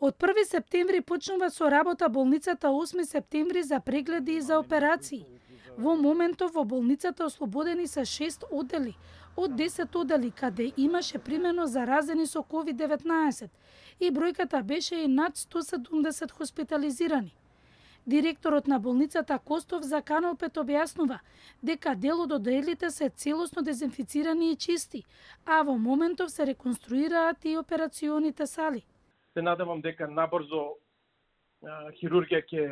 Од 1 септември почнува со работа болницата 8 септември за прегледи и за операции. Во моментов во болницата ослободени се 6 одели од 10 одели каде имаше примено заразени со COVID-19 и бројката беше и над 170 хоспитализирани. Директорот на болницата Костов за Канал 5 објаснува дека дел од оделите се целосно дезинфицирани и чисти, а во моментов се реконструираат и операционите сали. Се надевам дека набрзо хирургија ќе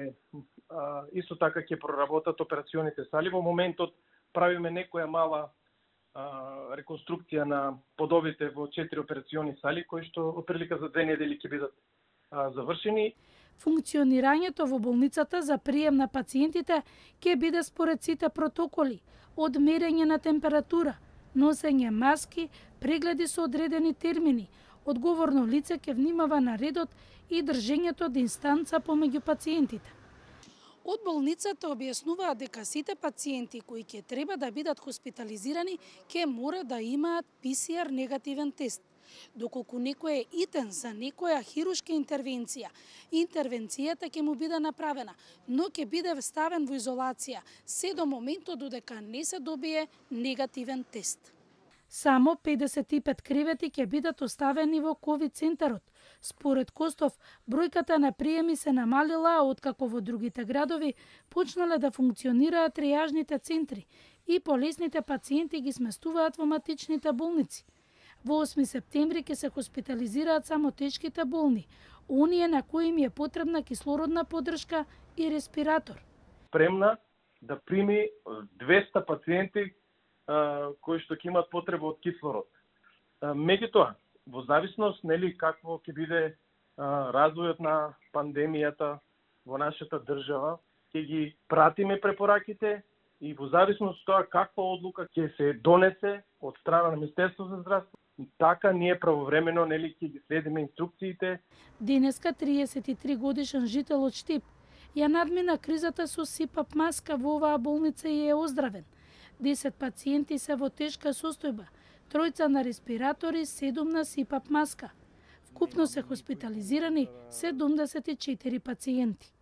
исто така ќе проработат операционите сали. Во моментот правиме некоја мала а, реконструкција на подобите во четири операциони сали, кои што отприлика за две недели ќе бидат а, завршени. Функционирањето во болницата за прием на пациентите ќе биде според сите протоколи, од мерење на температура, носење маски, прегледи со одредени термини, одговорно лице ќе внимава на редот и држењето дистанца помеѓу пациентите. Од болницата објаснуваат дека сите пациенти кои ќе треба да бидат хоспитализирани ќе мора да имаат ПСР негативен тест. Доколку некој е итен за некоја хирушка интервенција, интервенцијата ќе му биде направена, но ќе биде вставен во изолација се до моментот додека не се добие негативен тест. Само 55 кревети ќе бидат оставени во ковид центарот. Според Костов, бројката на приеми се намалила откако во другите градови почнале да функционираат тријажните центри и полесните пациенти ги сместуваат во матичните болници. Во 8 септември ќе се хоспитализираат само тешките болни, оние на кои им е потребна кислородна подршка и респиратор. Спремна да прими 200 пациенти кои што ќе имат потреба од кислород. Меѓутоа, во зависност нели какво ќе биде развојот на пандемијата во нашата држава, ќе ги пратиме препораките и во зависност од тоа каква одлука ќе се донесе од страна на Министерството за здравство, така ние правовремено нели ќе ги следиме инструкциите. Денеска 33 годишен жител од Штип ја надмина кризата со сипап маска во оваа болница и е оздравен. 10 пациенти се во тешка состојба, тројца на респиратори, 7 на сипап маска. Вкупно се хоспитализирани 74 пациенти.